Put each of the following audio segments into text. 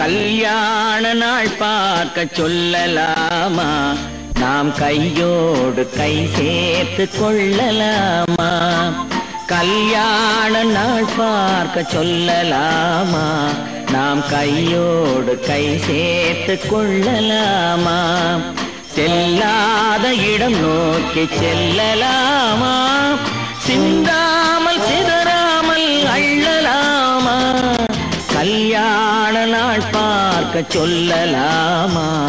கல்யாண நாள் பார்க்க சொல்லலாமா? நாம் கையோடு கை சேர்த்து கொள்ளலாமா? கல்யாண நாள் பார்க்க சொல்லலாமா? நாம் கையோடு கை சேர்த்து கொள்ளலாமா? செல்லாத இடம் நோக்கி செல்லலாமா? சிந்தா பார்க்க சொல்லலாமா?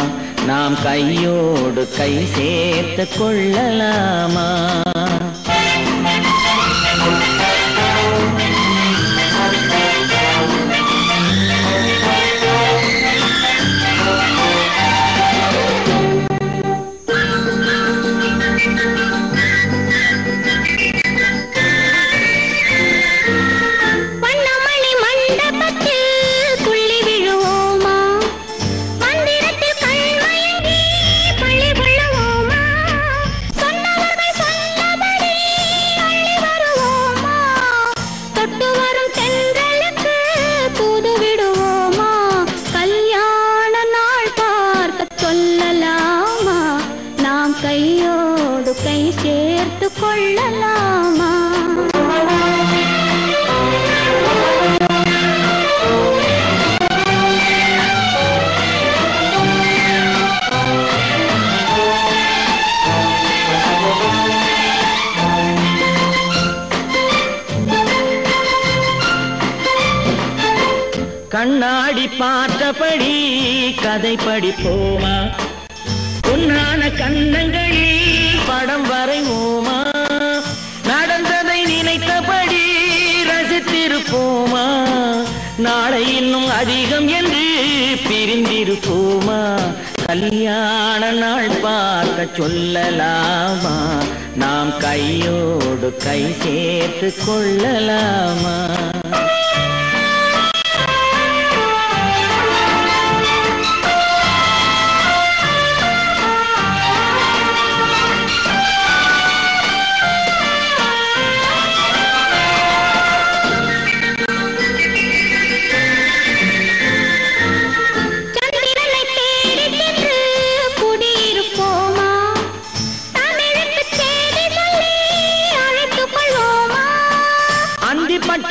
நாம் கையோடு கை சேர்த்து கொள்ளலாமா? கண்ணாடி பார்த்தபடி கதை படிப்போமா? பொன்னான கண்ணங்களில் படம் வரைவோமா? நடந்ததை நினைத்தபடி ரசித்திருப்போமா? நாளை இன்னும் அதிகம் என்று பிரிந்திருப்போமா? கல்யாண நாள் பார்க்க சொல்லலாமா? நாம் கையோடு கை சேர்த்து கொள்ளலாமா?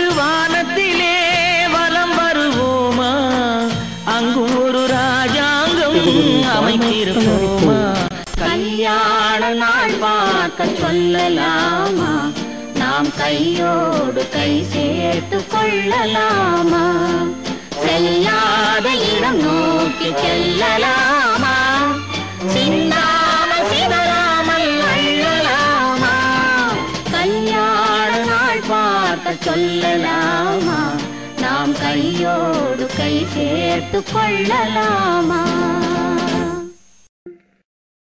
அந்திப்பட்டு வானத்திலே வலம் வருவோமா? அங்கும் ஒரு ராஜாங்கம் அமைத்திருப்போமா கல்யாண நாள் பார்க்க சொல்லலாமா? நாம் கையோடு கை சேர்த்து கொள்ளலாமா? செல்லாத இடம் நோக்கி செல்லலாமா? சின்ன சொல்லலாமா? நாம் கையோடு கை சேர்த்து கொள்ளலாமா?